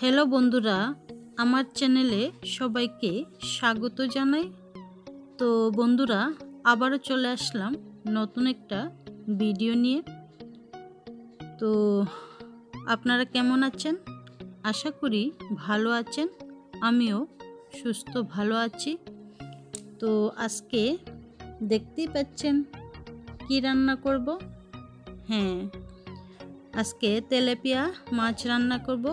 Hello বন্ধুরা, আমার চ্যানেলে সবাইকে স্বাগত জানাই। তো বন্ধুরা, আবারও চলে আসলাম নতুন একটা ভিডিও নিয়ে। তো আপনারা কেমন আছেন? আশা করি ভালো আছেন, আমিও সুস্থ, ভালো আছি। তো আজকে দেখতেই পাচ্ছেন কি রান্না করব? হ্যাঁ আজকে তেলেপিয়া মাছ রান্না করব।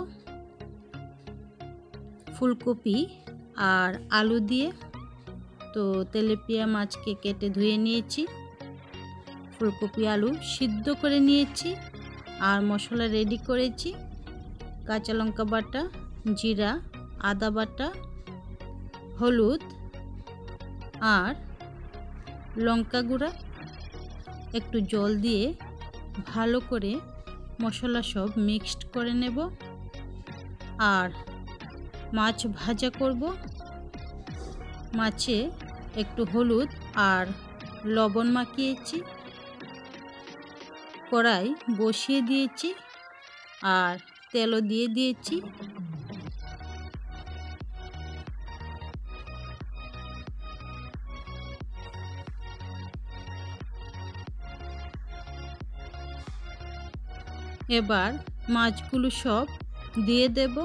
ফুলকপি আর আলু দিয়ে। তো তেলেপিয়া মাছকে কেটে ধুয়ে নিয়েছি। ফুলকপি, আলু সিদ্ধ করে নিয়েছি আর মশলা রেডি করেছি। কাঁচা লঙ্কা বাটা, জিরা, আদা বাটা, হলুদ আর লঙ্কা গুঁড়া। একটু জল দিয়ে ভালো করে মশলা সব মিক্সড করে নেব। আর মাছ ভাজা করব। মাছে একটু হলুদ আর লবণ মাখিয়েছি। কড়াই বসিয়ে দিয়েছি আর তেলও দিয়ে দিয়েছি। এবার মাছগুলো সব দিয়ে দেব।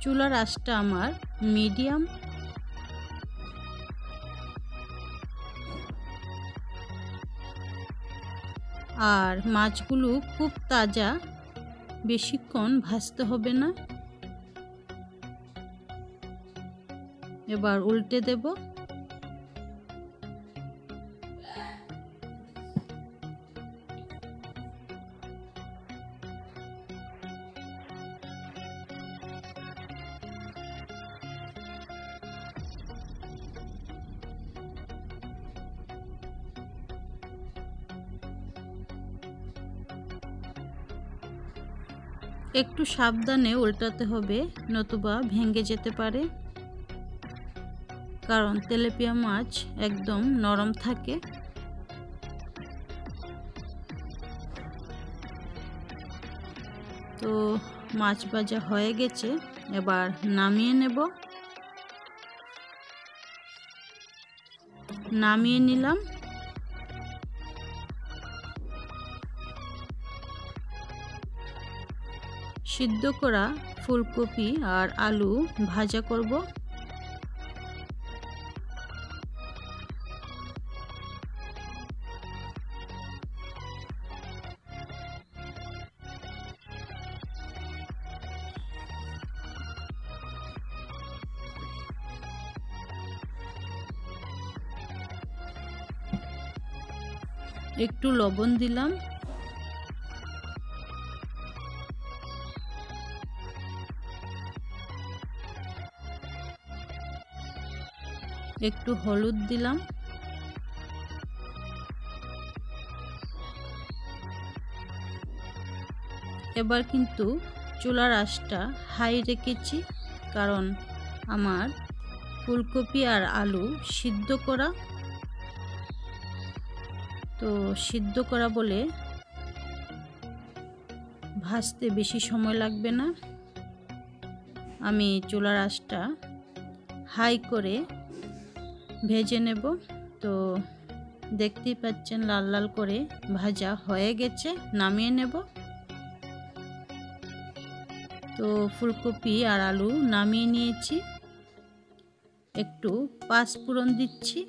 চুলার আঁচটা আমার মিডিয়াম। আর মাছগুলো খুব তাজা, বেশিক্ষণ ভাজতে হবে না। এবার উল্টে দেব। একটু সাবধানে উল্টাতে হবে, নতুবা ভেঙে যেতে পারে। কারণ তেলেপিয়া মাছ একদম নরম থাকে। তো মাছ ভাজা হয়ে গেছে, এবার নামিয়ে নেব। নামিয়ে নিলাম। সিদ্ধ করা ফুলকপি আর আলু ভাজা করব। একটু লবণ দিলাম। একটু হলুদ দিলাম। এবার কিন্তু চুলার আঁচটা হাই রেখেছি, কারণ আমার ফুলকপি আর আলু সিদ্ধ করা। তো সিদ্ধ করা বলে ভাজতে বেশি সময় লাগবে না। আমি চুলার আঁচটা হাই করে ভেজে নেব। তো দেখতেই পাচ্ছেন লাল লাল করে ভাজা হয়ে গেছে, নামিয়ে নেব। তো ফুলকপি আর আলু নামিয়ে নিয়েছি। একটু পাঁচ পাঁচফোড়ন দিচ্ছি।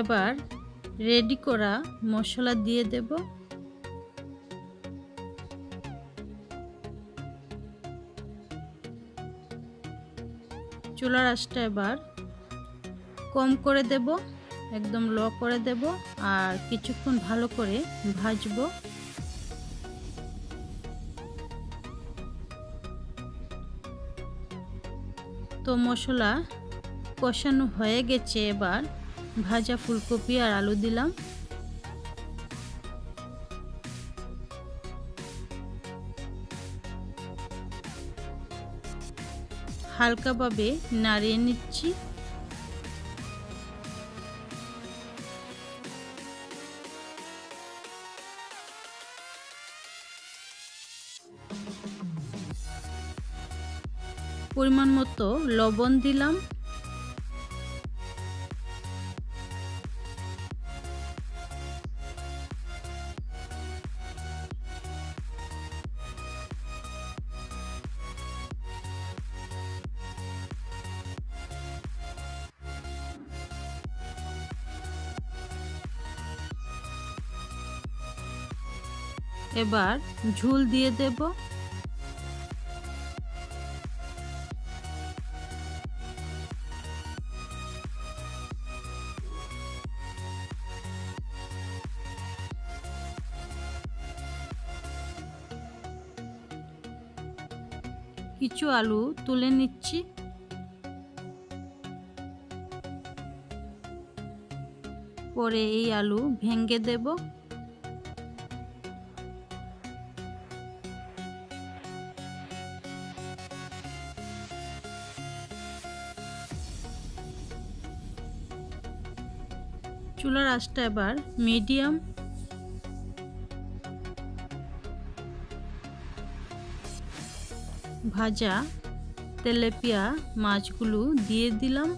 এবার রেডি করা মশলা দিয়ে দেব। চুলার আঁচটা এবার কম করে দেব, একদম ল করে দেব আর কিছুক্ষণ ভালো করে ভাজবো। তো মশলা কষানো হয়ে গেছে এবার। ভাজা ফুলকপি আর আলু দিলাম। হালকাভাবে নাড়িয়ে নিচ্ছি। পরিমাণ মতো লবণ দিলাম। এবার ঝুল দিয়ে দেব। কিছু আলু তুলে নিচ্ছি। পরে এই আলু ভেঙে দেবো। চুলার আঁচটা এবার মিডিয়াম ভাজা তেলেপিয়া মাছগুলো দিয়ে দিলাম।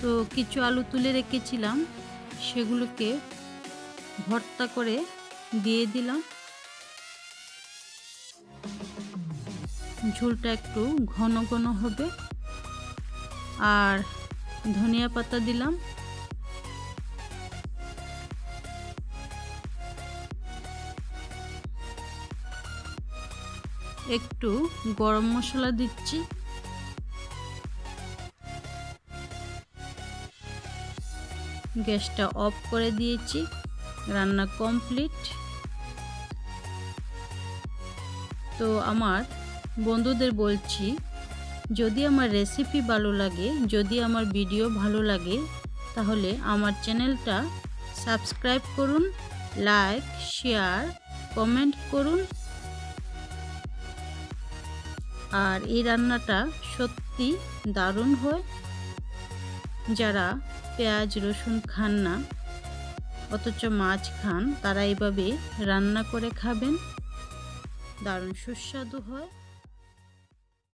তো কিছু আলু তুলে রেখেছিলাম, সেগুলোকে ভর্তা করে দিয়ে দিলাম। ঝোলটা একটু ঘন ঘন হবে। আর ধনিয়া পাতা দিলাম। একটু গরম মশলা দিচ্ছি। গ্যাসটা অফ করে দিয়েছি। রান্না কমপ্লিট। তো আমার বন্ধুদের বলছি, যদি আমার রেসিপি ভালো লাগে, যদি আমার ভিডিও ভালো লাগে, তাহলে আমার চ্যানেলটা সাবস্ক্রাইব করুন লাইক শেয়ার কমেন্ট করুন। আর এই রান্নাটা সত্যি দারুণ হয়। যারা পেঁয়াজ, রসুন খান না, অথচ মাছ খান, তারা এভাবে রান্না করে খাবেন। দারুণ সুস্বাদু হয়।